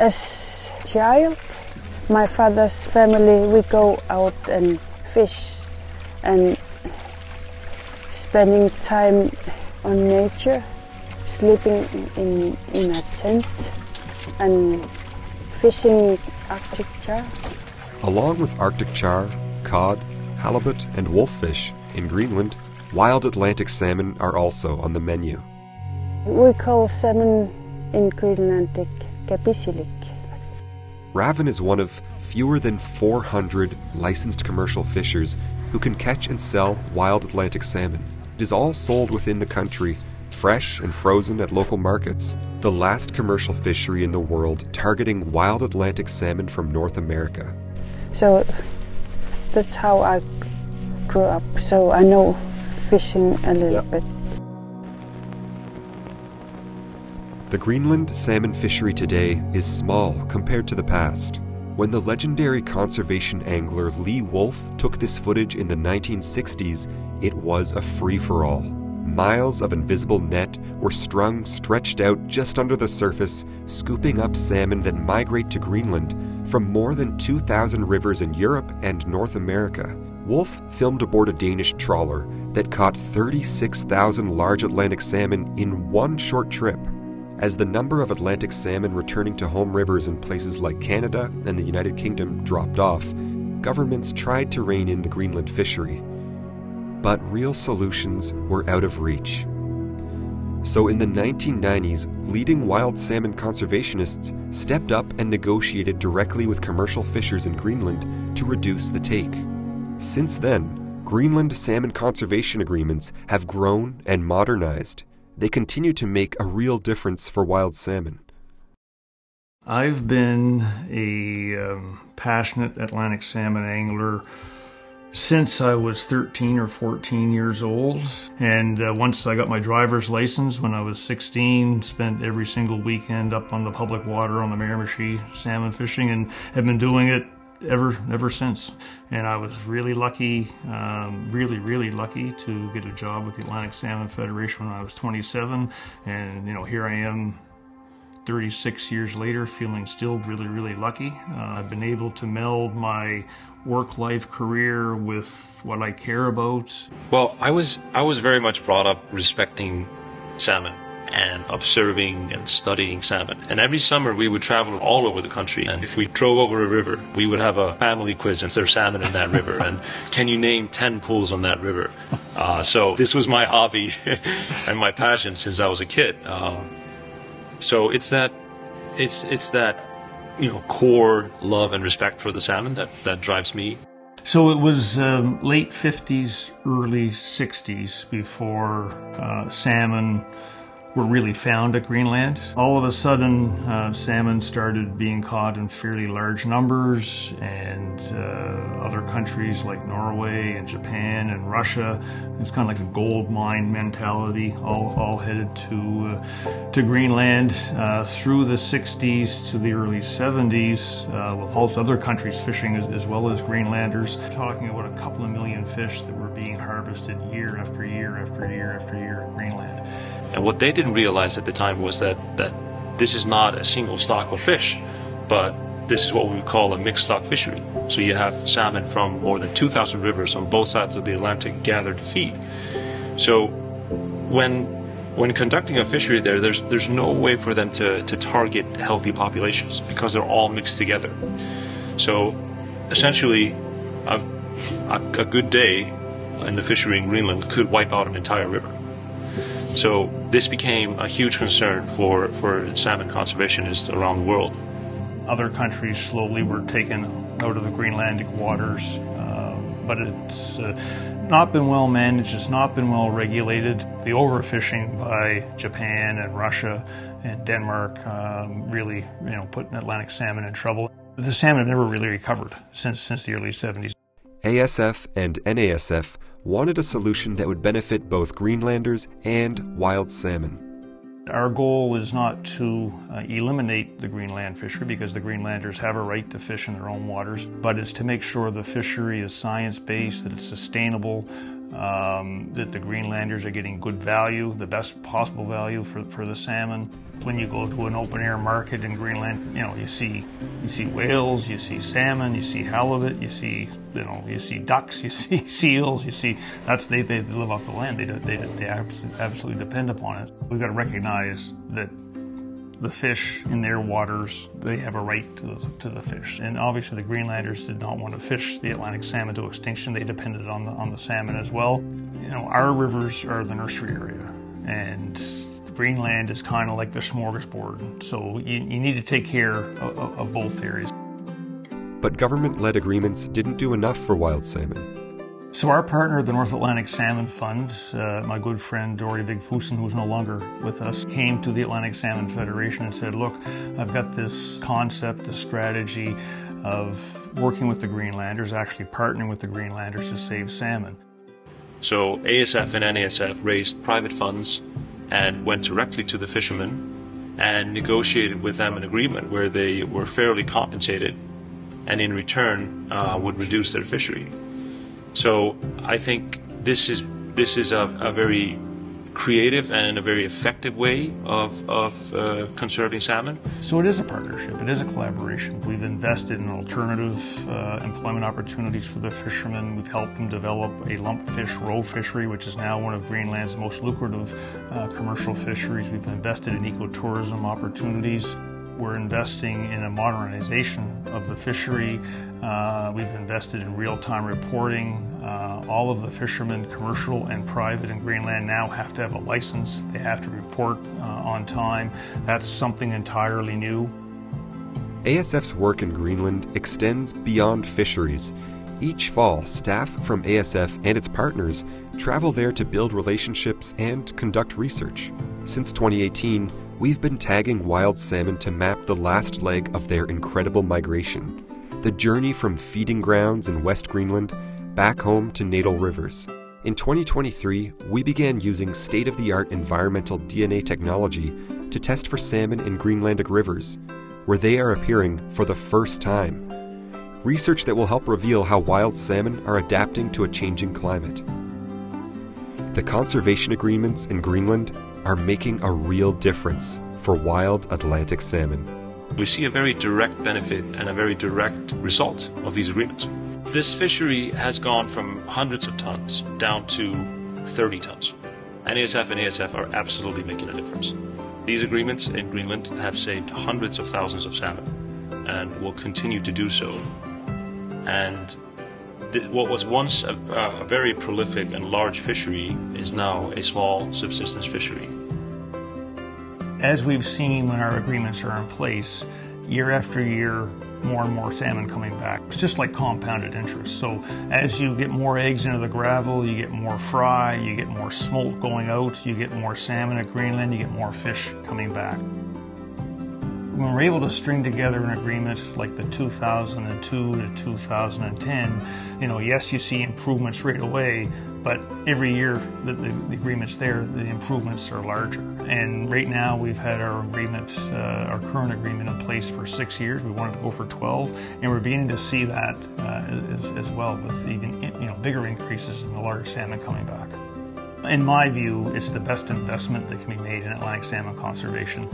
As child, my father's family we go out and fish and spending time on nature, sleeping in, in a tent and fishing Arctic char. Along with Arctic char, cod, halibut, and wolffish in Greenland, wild Atlantic salmon are also on the menu. We call salmon in Greenlandic kapisilik. Raven is one of fewer than 400 licensed commercial fishers who can catch and sell wild Atlantic salmon. It is all sold within the country, fresh and frozen at local markets. The last commercial fishery in the world targeting wild Atlantic salmon from North America. So that's how I grew up. So I know fishing a little bit. The Greenland salmon fishery today is small compared to the past. When the legendary conservation angler Lee Wulff took this footage in the 1960s, it was a free for all. Miles of invisible net were strung stretched out just under the surface, scooping up salmon that migrate to Greenland from more than 2,000 rivers in Europe and North America. Wulff filmed aboard a Danish trawler that caught 36,000 large Atlantic salmon in one short trip. As the number of Atlantic salmon returning to home rivers in places like Canada and the United Kingdom dropped off, governments tried to rein in the Greenland fishery. But real solutions were out of reach. So in the 1990s, leading wild salmon conservationists stepped up and negotiated directly with commercial fishers in Greenland to reduce the take. Since then, Greenland salmon conservation agreements have grown and modernized they continue to make a real difference for wild salmon. I've been a um, passionate Atlantic salmon angler since I was 13 or 14 years old. And uh, once I got my driver's license when I was 16, spent every single weekend up on the public water on the Miramichi salmon fishing and have been doing it ever ever since. And I was really lucky, um, really really lucky to get a job with the Atlantic Salmon Federation when I was 27. And you know here I am. 36 years later, feeling still really, really lucky. Uh, I've been able to meld my work life career with what I care about. Well, I was I was very much brought up respecting salmon and observing and studying salmon. And every summer we would travel all over the country. And if we drove over a river, we would have a family quiz and there's salmon in that river. And can you name 10 pools on that river? Uh, so this was my hobby and my passion since I was a kid. Um, so it's that, it's, it's that, you know, core love and respect for the salmon that, that drives me. So it was um, late 50s, early 60s before uh, salmon were really found at Greenland. All of a sudden, uh, salmon started being caught in fairly large numbers, and uh, other countries like Norway and Japan and Russia, it was kind of like a gold mine mentality, all, all headed to, uh, to Greenland uh, through the 60s to the early 70s, uh, with all other countries fishing as, as well as Greenlanders, talking about a couple of million fish that were being harvested year after year after year after year at Greenland. And what they didn't realize at the time was that, that this is not a single stock of fish, but this is what we would call a mixed stock fishery. So you have salmon from more than 2,000 rivers on both sides of the Atlantic gathered to feed. So when when conducting a fishery there, there's there's no way for them to, to target healthy populations because they're all mixed together. So essentially, a, a good day in the fishery in Greenland could wipe out an entire river. So this became a huge concern for, for salmon conservationists around the world. Other countries slowly were taken out of the Greenlandic waters, uh, but it's uh, not been well managed, it's not been well regulated. The overfishing by Japan and Russia and Denmark um, really you know, put Atlantic salmon in trouble. The salmon have never really recovered since, since the early 70s. ASF and NASF wanted a solution that would benefit both Greenlanders and wild salmon. Our goal is not to uh, eliminate the Greenland fishery because the Greenlanders have a right to fish in their own waters, but it's to make sure the fishery is science based, that it's sustainable, um, that the Greenlanders are getting good value, the best possible value for, for the salmon. When you go to an open air market in Greenland, you know you see you see whales, you see salmon, you see halibut, you see you know you see ducks, you see seals, you see that's they, they live off the land. They they, they absolutely depend upon it. We've got to recognize that the fish in their waters, they have a right to, to, the fish. And obviously, the Greenlanders did not want to fish the Atlantic salmon to extinction. They depended on the on the salmon as well. You know, our rivers are the nursery area, and Greenland is kind of like the smorgasbord. So you, you need to take care of, of both areas. But government-led agreements didn't do enough for wild salmon. So our partner, the North Atlantic Salmon Fund, uh, my good friend Dory Vigfusson, who's no longer with us, came to the Atlantic Salmon Federation and said, look, I've got this concept, this strategy of working with the Greenlanders, actually partnering with the Greenlanders to save salmon. So ASF and NASF raised private funds and went directly to the fishermen and negotiated with them an agreement where they were fairly compensated and in return uh, would reduce their fishery. So I think this is this is a, a very creative and a very effective way of, of uh, conserving salmon. So it is a partnership, it is a collaboration. We've invested in alternative uh, employment opportunities for the fishermen. We've helped them develop a lumpfish roe fishery, which is now one of Greenland's most lucrative uh, commercial fisheries. We've invested in ecotourism opportunities. We're investing in a modernization of the fishery. Uh, we've invested in real-time reporting. Uh, all of the fishermen, commercial and private in Greenland, now have to have a license. They have to report uh, on time. That's something entirely new. ASF's work in Greenland extends beyond fisheries. Each fall, staff from ASF and its partners travel there to build relationships and conduct research. Since 2018, we've been tagging wild salmon to map the last leg of their incredible migration the journey from feeding grounds in West Greenland back home to natal rivers. In 2023, we began using state of the art environmental DNA technology to test for salmon in Greenlandic rivers, where they are appearing for the first time. Research that will help reveal how wild salmon are adapting to a changing climate. The conservation agreements in Greenland are making a real difference for wild Atlantic salmon. We see a very direct benefit and a very direct result of these agreements. This fishery has gone from hundreds of tons down to 30 tons. NASF and ASF are absolutely making a difference. These agreements in Greenland have saved hundreds of thousands of salmon and will continue to do so. And what was once a, a, very prolific and large fishery is now a small subsistence fishery. As we've seen when our agreements are in place, year after year, more and more salmon coming back. It's just like compounded interest. So as you get more eggs into the gravel, you get more fry, you get more smolt going out, you get more salmon at Greenland, you get more fish coming back when we're able to string together an agreement like the 2002 to 2010, you know, yes, you see improvements right away, but every year that the, agreement's there, the improvements are larger. And right now, we've had our agreement, uh, our current agreement in place for six years. We wanted to go for 12, and we're beginning to see that uh, as, as well, with even you know bigger increases in the large salmon coming back. In my view, it's the best investment that can be made in Atlantic salmon conservation.